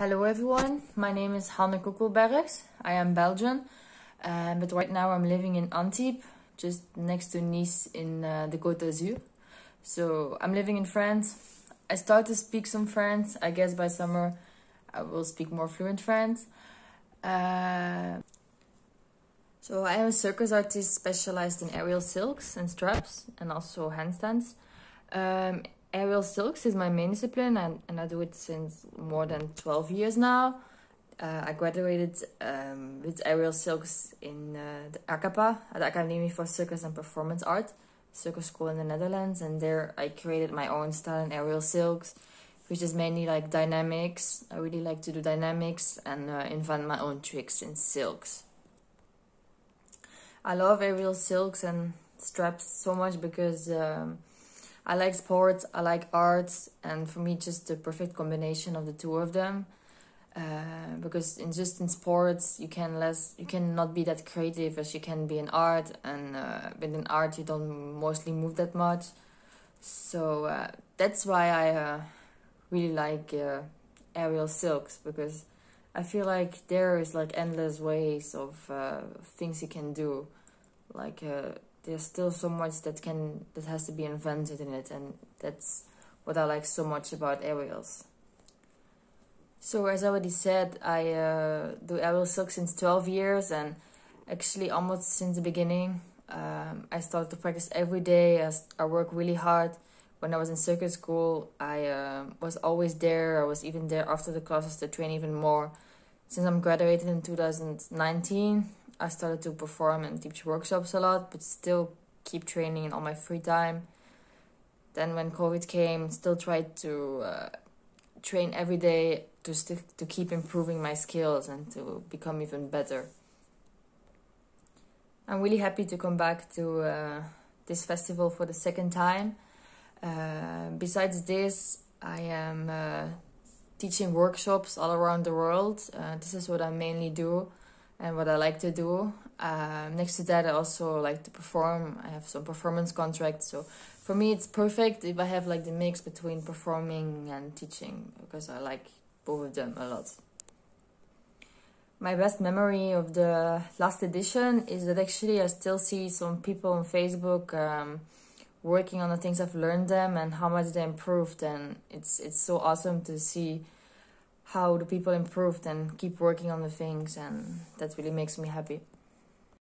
Hello everyone, my name is Hanne Coeckelberghs. I am Belgian, uh, but right now I'm living in Antibes, just next to Nice in uh, the Côte d'Azur. So I'm living in France. I start to speak some French. I guess by summer I will speak more fluent French. Uh, so I am a circus artist specialized in aerial silks and straps and also handstands. Um, aerial silks is my main discipline and, and I do it since more than 12 years now. Uh, I graduated um, with aerial silks in uh, the ACAPA, the Academy for Circus and Performance Art, circus school in the Netherlands, and there I created my own style in aerial silks, which is mainly like dynamics. I really like to do dynamics and uh, invent my own tricks in silks. I love aerial silks and straps so much because um, I like sports, I like arts, and for me, just the perfect combination of the two of them. Uh, because in just in sports, you can less, you cannot be that creative as you can be in art, and uh, but in art you don't mostly move that much. So uh, that's why I uh, really like uh, aerial silks because I feel like there is like endless ways of uh, things you can do, like there's still so much that can that has to be invented in it and that's what I like so much about aerials. So as I already said, I uh, do aerial silk since 12 years and actually almost since the beginning. Um, I started to practice every day. I, I work really hard. When I was in circus school, I uh, was always there. I was even there after the classes to train even more. Since I'm graduated in 2019, I started to perform and teach workshops a lot, but still keep training in all my free time. Then when COVID came, still tried to uh, train every day to to keep improving my skills and to become even better. I'm really happy to come back to uh, this festival for the second time. Uh, besides this, I am uh, teaching workshops all around the world. Uh, this is what I mainly do and what I like to do. Um, next to that, I also like to perform. I have some performance contracts, so for me, it's perfect if I have like the mix between performing and teaching because I like both of them a lot. My best memory of the last edition is that actually I still see some people on Facebook um, working on the things I've learned them and how much they improved, and it's it's so awesome to see how the people improved and keep working on the things and that really makes me happy